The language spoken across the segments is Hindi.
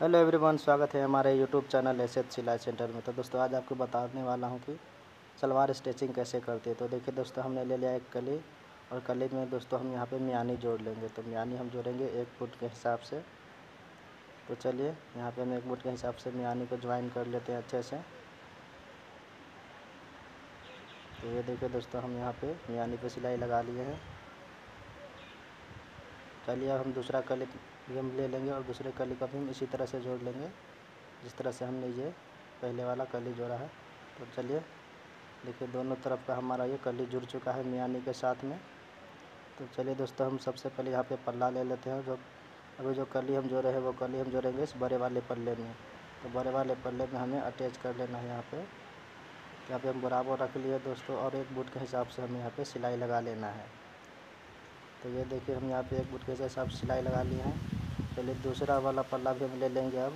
हेलो एवरीवन, स्वागत है हमारे यूट्यूब चैनल एस एच सिलाई सेंटर में। तो दोस्तों, आज आपको बताने वाला हूँ कि सलवार स्टिचिंग कैसे करती है। तो देखिए दोस्तों, हमने ले लिया एक कली और कली में दोस्तों हम यहाँ पे मियानी जोड़ लेंगे। तो मियानी हम जोड़ेंगे एक फुट के हिसाब से। तो चलिए, यहाँ पे हम एक फुट के हिसाब से मियानी को ज्वाइन कर लेते हैं अच्छे से। तो ये देखिए दोस्तों, हम यहाँ पे मियानी पे सिलाई लगा लिए हैं। चलिए हम दूसरा कली भी हम ले लेंगे और दूसरे कली का भी हम इसी तरह से जोड़ लेंगे, जिस तरह से हमने ये पहले वाला कली जोड़ा है। तो चलिए, देखिए दोनों तरफ़ का हमारा ये कली जुड़ चुका है मियानी के साथ में। तो चलिए दोस्तों, हम सबसे पहले यहाँ पे पल्ला ले लेते हैं। जो अभी जो कली हम जोड़े हैं, वो कली हम जोड़ेंगे इस बड़े वाले पल्ले में। तो बड़े वाले पल्ले में हमें अटैच कर लेना है यहाँ पे। यहाँ पे हम बराबर रख लिए दोस्तों, और एक बुट के हिसाब से हमें यहाँ पे सिलाई लगा लेना है। तो ये देखिए, हम यहाँ पे एक बुट के हिसाब से सिलाई लगा लिए हैं। चलिए दूसरा वाला पल्ला भी हम ले लेंगे अब।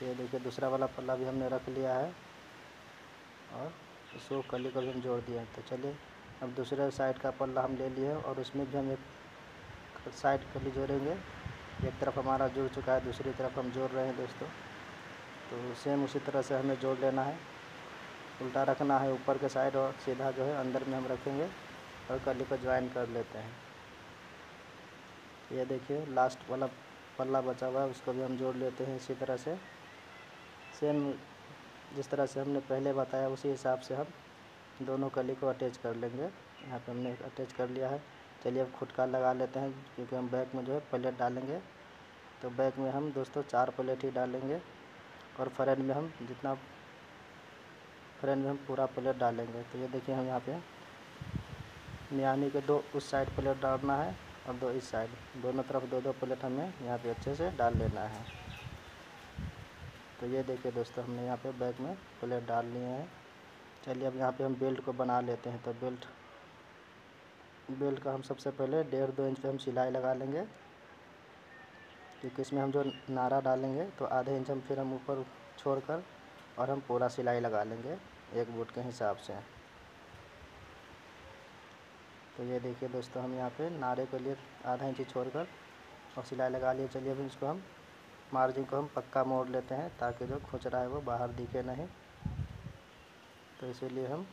तो ये देखिए, दूसरा वाला पल्ला भी हमने रख लिया है। और इसको कली को भी हम जोड़ दिए तो चलिए, अब दूसरे साइड का पल्ला हम ले लिए और उसमें भी हम एक साइड कली जोड़ेंगे। एक तरफ़ हमारा जुड़ चुका है, दूसरी तरफ़ हम जोड़ रहे हैं दोस्तों। तो सेम उसी तरह से हमें जोड़ लेना है। उल्टा रखना है ऊपर के साइड और सीधा जो है अंदर में हम रखेंगे और कली को ज्वाइन कर लेते हैं। ये देखिए लास्ट वाला पल्ला बचा हुआ है, उसको भी हम जोड़ लेते हैं इसी तरह से। सेम जिस तरह से हमने पहले बताया, उसी हिसाब से हम दोनों कली को अटैच कर लेंगे। यहाँ पे हमने अटैच कर लिया है। चलिए अब खुटका लगा लेते हैं, क्योंकि हम बैग में जो है प्लेट डालेंगे। तो बैग में हम दोस्तों चार प्लेट ही डालेंगे और फ्रंट में हम जितना फ्रंट में हम पूरा प्लेट डालेंगे। तो ये देखिए हम यहाँ पे, मियानी के दो उस साइड प्लेट डालना है। और दो इस साइड, दोनों तरफ़ दो दो प्लेट हमें यहाँ पे अच्छे से डाल लेना है। तो ये देखिए दोस्तों, हमने यहाँ पे बैक में प्लेट डाल लिए हैं। चलिए अब यहाँ पे हम बेल्ट को बना लेते हैं। तो बेल्ट बेल्ट का हम सबसे पहले डेढ़ दो इंच पे हम सिलाई लगा लेंगे। क्योंकि इसमें हम जो नारा डालेंगे तो आधे इंच हम फिर हम ऊपर छोड़कर और हम पूरा सिलाई लगा लेंगे, एक बूट के हिसाब से। तो ये देखिए दोस्तों, हम यहाँ पे नारे के लिए आधा इंची छोड़कर और सिलाई लगा लिए। चलिए अभी इसको हम मार्जिन को हम पक्का मोड़ लेते हैं ताकि जो खुच रहा है वो बाहर दिखे नहीं। तो इसीलिए हम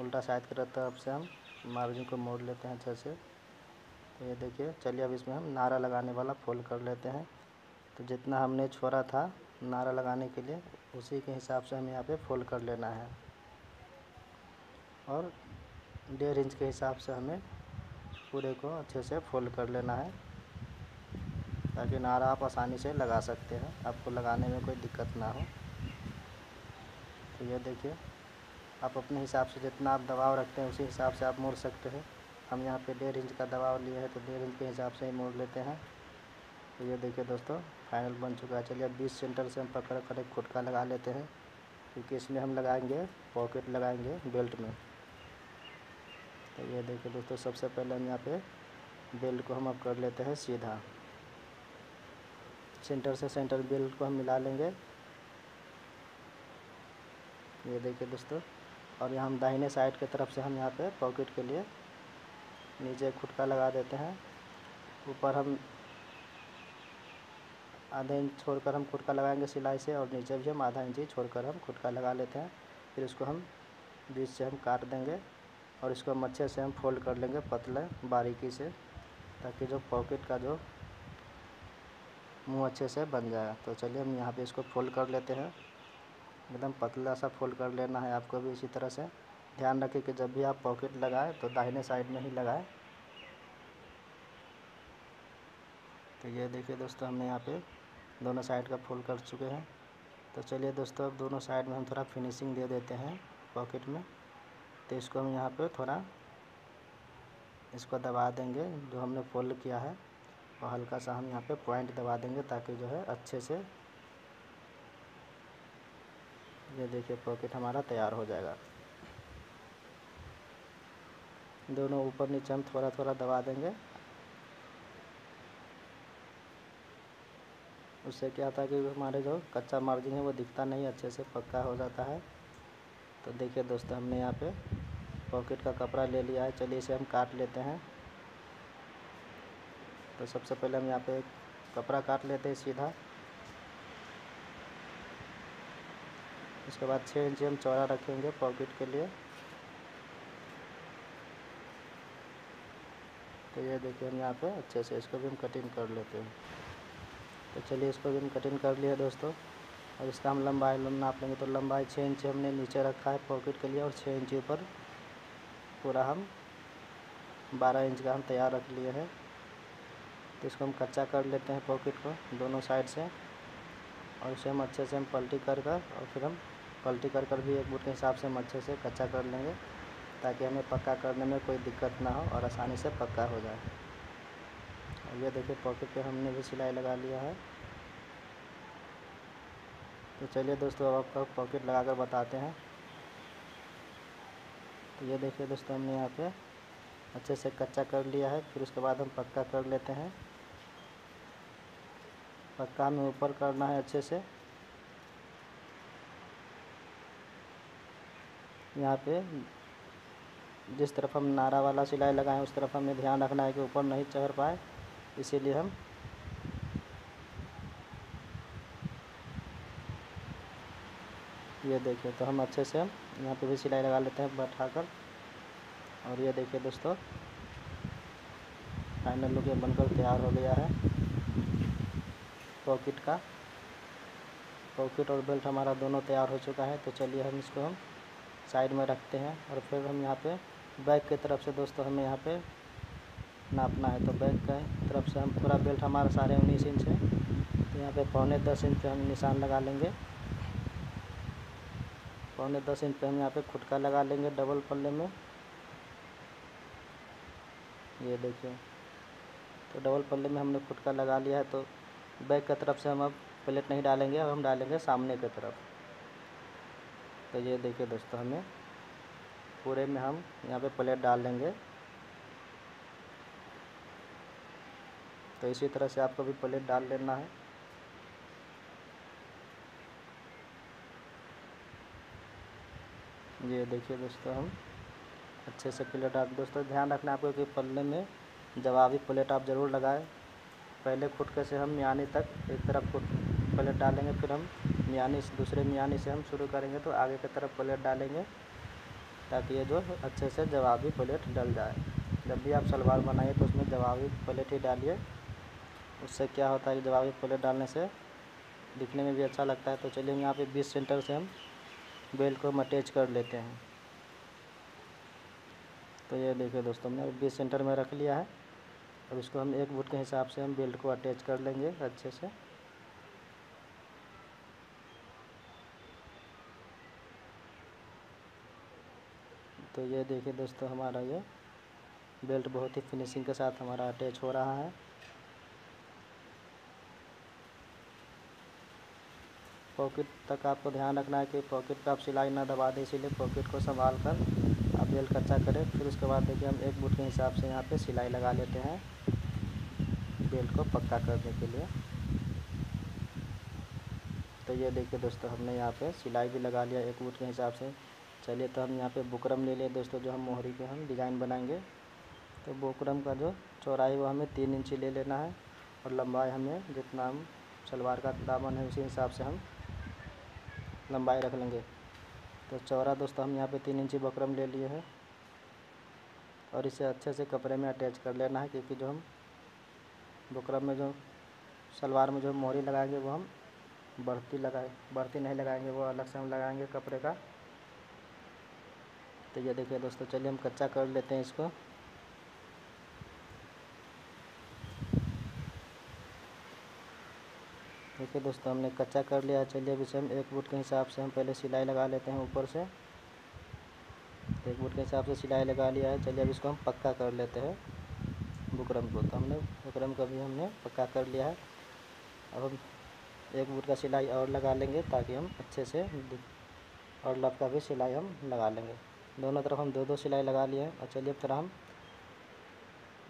उल्टा साइड की तरफ़ से हम मार्जिन को मोड़ लेते हैं अच्छे से। तो ये देखिए, चलिए अब इसमें हम नारा लगाने वाला फोल्ड कर लेते हैं। तो जितना हमने छोड़ा था नारा लगाने के लिए, उसी के हिसाब से हमें यहाँ पे फोल्ड कर लेना है। और डेढ़ इंच के हिसाब से हमें पूरे को अच्छे से फोल्ड कर लेना है, ताकि नारा आप आसानी से लगा सकते हैं। आपको लगाने में कोई दिक्कत ना हो। तो ये देखिए, आप अपने हिसाब से जितना आप दबाव रखते हैं, उसी हिसाब से आप मोड़ सकते हैं। हम यहाँ पे डेढ़ इंच का दबाव लिए हैं तो डेढ़ इंच के हिसाब से ही मोड़ लेते हैं। तो ये देखिए दोस्तों, फाइनल बन चुका है। चलिए, अब बीस सेंटर से हम पकड़ कर एक खुटका लगा लेते हैं, क्योंकि इसमें हम लगाएँगे, पॉकेट लगाएँगे बेल्ट में। तो ये देखिए दोस्तों, सबसे पहले हम यहाँ पे बेल्ट को हम अब कर लेते हैं सीधा। सेंटर से सेंटर बेल्ट को हम मिला लेंगे। ये देखिए दोस्तों, और यहाँ हम दाहिने साइड की तरफ़ से हम यहाँ पे पॉकेट के लिए नीचे खुटका लगा देते हैं। ऊपर हम आधा इंच छोड़कर हम खुटका लगाएँगे सिलाई से, और नीचे भी हम आधा इंच ही छोड़कर हम खुटका लगा लेते हैं। फिर उसको हम बीच से हम काट देंगे। और इसको हम अच्छे से हम फोल्ड कर लेंगे पतले, बारीकी से, ताकि जो पॉकेट का जो मुँह अच्छे से बन जाए। तो चलिए हम यहाँ पे इसको फोल्ड कर लेते हैं। एकदम पतला सा फोल्ड कर लेना है आपको भी इसी तरह से। ध्यान रखें कि जब भी आप पॉकेट लगाएँ तो दाहिने साइड में ही लगाएँ। तो ये देखिए दोस्तों, हमने यहाँ पे दोनों साइड का फोल्ड कर चुके हैं। तो चलिए दोस्तों, अब दोनों साइड में हम थोड़ा फिनिशिंग दे देते हैं पॉकेट में। तो इसको हम यहाँ पे थोड़ा इसको दबा देंगे, जो हमने फोल्ड किया है, और हल्का सा हम यहाँ पे पॉइंट दबा देंगे ताकि जो है अच्छे से ये देखिए पॉकेट हमारा तैयार हो जाएगा। दोनों ऊपर नीचे हम थोड़ा थोड़ा दबा देंगे। उससे क्या है कि हमारे जो कच्चा मार्जिन है वो दिखता नहीं, अच्छे से पक्का हो जाता है। तो देखिए दोस्तों, हमने यहाँ पे पॉकेट का कपड़ा ले लिया है। चलिए इसे हम काट लेते हैं। तो सबसे पहले हम यहाँ पे कपड़ा काट लेते हैं सीधा। उसके बाद छः इंच हम चौड़ा रखेंगे पॉकेट के लिए। तो ये देखिए हम यहाँ पे अच्छे से इसको भी हम कटिंग कर लेते हैं। तो चलिए इसको भी हम कटिंग कर लिए दोस्तों। और इसका हम लंबाई नाप लेंगे तो लंबाई छः इंच हमने नीचे रखा है पॉकेट के लिए, और छः इंच ऊपर पूरा हम बारह इंच का हम तैयार रख लिए हैं। तो इसको हम कच्चा कर लेते हैं पॉकेट को दोनों साइड से, और इसे हम अच्छे से हम पलटी कर कर, और फिर हम पलटी कर कर भी एक बुट के हिसाब से हम अच्छे से कच्चा कर लेंगे, ताकि हमें पक्का करने में कोई दिक्कत ना हो और आसानी से पक्का हो जाए। और ये देखिए पॉकेट पे हमने भी सिलाई लगा लिया है। तो चलिए दोस्तों, अब आपका पॉकेट लगा कर बताते हैं। तो ये देखिए दोस्तों, हमने यहाँ पे अच्छे से कच्चा कर लिया है, फिर उसके बाद हम पक्का कर लेते हैं। पक्का हमें ऊपर करना है अच्छे से। यहाँ पे जिस तरफ़ हम नारा वाला सिलाई लगाएँ, उस तरफ़ हमें ध्यान रखना है कि ऊपर नहीं चढ़ पाए, इसीलिए हम ये देखिए तो हम अच्छे से यहाँ पे भी सिलाई लगा लेते हैं बैठाकर। और ये देखिए दोस्तों, फाइनल लुक ये बनकर तैयार हो गया है। पॉकेट का। पॉकेट और बेल्ट हमारा दोनों तैयार हो चुका है तो चलिए हम इसको हम साइड में रखते हैं। और फिर हम यहाँ पे बैक की तरफ़ से दोस्तों हमें यहाँ पे नापना है तो बैक का तरफ़ से हम पूरा बेल्ट हमारा साढ़े उन्नीस इंच है। तो यहाँ पे पौने दस इंच पे हम निशान लगा लेंगे। पौने दस इंच पे हम यहाँ पे खुटका लगा लेंगे डबल पल्ले में। ये देखिए तो डबल पल्ले में हमने खुटका लगा लिया है तो बैक की तरफ़ से हम अब प्लेट नहीं डालेंगे, अब हम डालेंगे सामने की तरफ़। तो ये देखिए दोस्तों हमें, पूरे में हम यहाँ पे प्लेट डाल लेंगे। तो इसी तरह से आपको भी प्लेट डाल लेना है। ये देखिए दोस्तों हम, अच्छे से प्लेट आप दोस्तों ध्यान रखना आपको कि पल्ले में जवाबी प्लेट आप ज़रूर लगाएँ। पहले खुटके से हम मियानी तक एक तरफ़ खुट प्लेट डालेंगे, फिर हम मियानी से दूसरे मियानी से हम शुरू करेंगे तो आगे की तरफ़ प्लेट डालेंगे ताकि ये जो अच्छे से जवाबी प्लेट डल जाए। जब भी आप सलवार बनाइए तो उसमें जवाबी प्लेट ही डालिए। उससे क्या होता है कि जवाबी प्लेट डालने से दिखने में भी अच्छा लगता है। तो चलिए यहाँ पे बीस सेंटर से हम बेल्ट को हम अटैच कर लेते हैं। तो ये देखिए दोस्तों, हमने बीस सेंटर में रख लिया है। अब इसको हम एक बुट के हिसाब से हम बेल्ट को अटैच कर लेंगे अच्छे से। तो ये देखिए दोस्तों, हमारा ये बेल्ट बहुत ही फिनिशिंग के साथ हमारा अटैच हो रहा है। पॉकेट तक आपको ध्यान रखना है कि पॉकेट पर आप सिलाई ना दबा दें, इसीलिए पॉकेट को संभाल कर आप बेल्ट कच्चा करें। फिर उसके बाद देखिए, हम एक बुट के हिसाब से यहाँ पे सिलाई लगा लेते हैं बेल्ट को पक्का करने के लिए। तो ये देखिए दोस्तों, हमने यहाँ पे सिलाई भी लगा लिया एक बुट के हिसाब से। चलिए तो हम यहाँ पे बुकरम ले लिए दोस्तों, जो हम मोहरी के हम डिज़ाइन बनाएँगे। तो बुकरम का जो चौड़ाई, वो हमें तीन इंची ले लेना है और लंबाई हमें जितना हम सलवार का दामन है उसी हिसाब से हम लंबाई रख लेंगे। तो चौड़ा दोस्तों, हम यहाँ पे तीन इंची बकरम ले लिए हैं और इसे अच्छे से कपड़े में अटैच कर लेना है क्योंकि जो हम बकरम में जो सलवार में जो मोहरी लगाएँगे, वो हम बढ़ती लगाए, बढ़ती नहीं लगाएँगे, वो अलग से हम लगाएँगे कपड़े का। तो ये देखिए दोस्तों, चलिए हम कच्चा कर लेते हैं इसको। देखिए दोस्तों, हमने कच्चा कर लिया है। चलिए अभी इसे हम एक बुट के हिसाब से हम पहले सिलाई लगा लेते हैं ऊपर से। एक बुट के हिसाब से सिलाई लगा लिया है। चलिए, अब इसको हम पक्का कर लेते हैं बुकरम को। तो हमने बुकरम का भी हमने पक्का कर लिया है। अब हम एक बुट का सिलाई और लगा लेंगे ताकि हम अच्छे से और लब का भी सिलाई हम लगा लेंगे। दोनों तरफ़ हम दो दो सिलाई लगा लिए हैं। और चलिए, अब तरह हम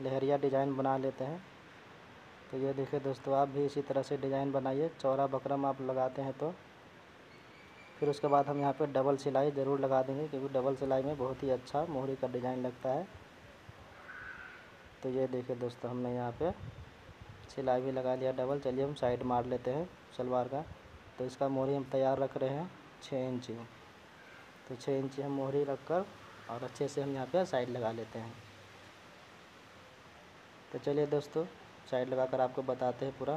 लहरिया डिज़ाइन बना लेते हैं। तो ये देखिए दोस्तों, आप भी इसी तरह से डिज़ाइन बनाइए। चौरा बकरम आप लगाते हैं तो। फिर उसके बाद हम यहाँ पे डबल सिलाई ज़रूर लगा देंगे, क्योंकि डबल सिलाई में बहुत ही अच्छा मोहरी का डिज़ाइन लगता है। तो ये देखिए दोस्तों, हमने यहाँ पे सिलाई भी लगा लिया, डबल। चलिए हम साइड मार लेते हैं सलवार का। तो इसका मोहरी हम तैयार रख रहे हैं छः इंची तो छः इंची हम मोहरी रख कर और अच्छे से हम यहाँ पे साइड लगा लेते हैं। तो चलिए दोस्तों साइड लगा कर आपको बताते हैं पूरा।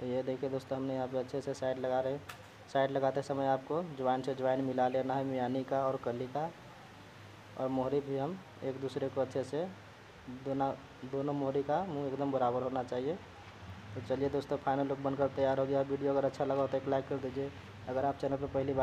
तो ये देखिए दोस्तों, हमने यहाँ पे अच्छे से साइड लगा रहे साइड लगाते समय आपको ज्वाइन से ज्वाइन मिला लेना है, मियानी का और कली का। और मोहरी भी हम एक दूसरे को अच्छे से दोनों दोनों मोहरी का मुँह एकदम बराबर होना चाहिए। तो चलिए दोस्तों फाइनल लुक बनकर तैयार हो गया। वीडियो अगर अच्छा लगा हो तो एक लाइक कर दीजिए। अगर आप चैनल पर पहली बार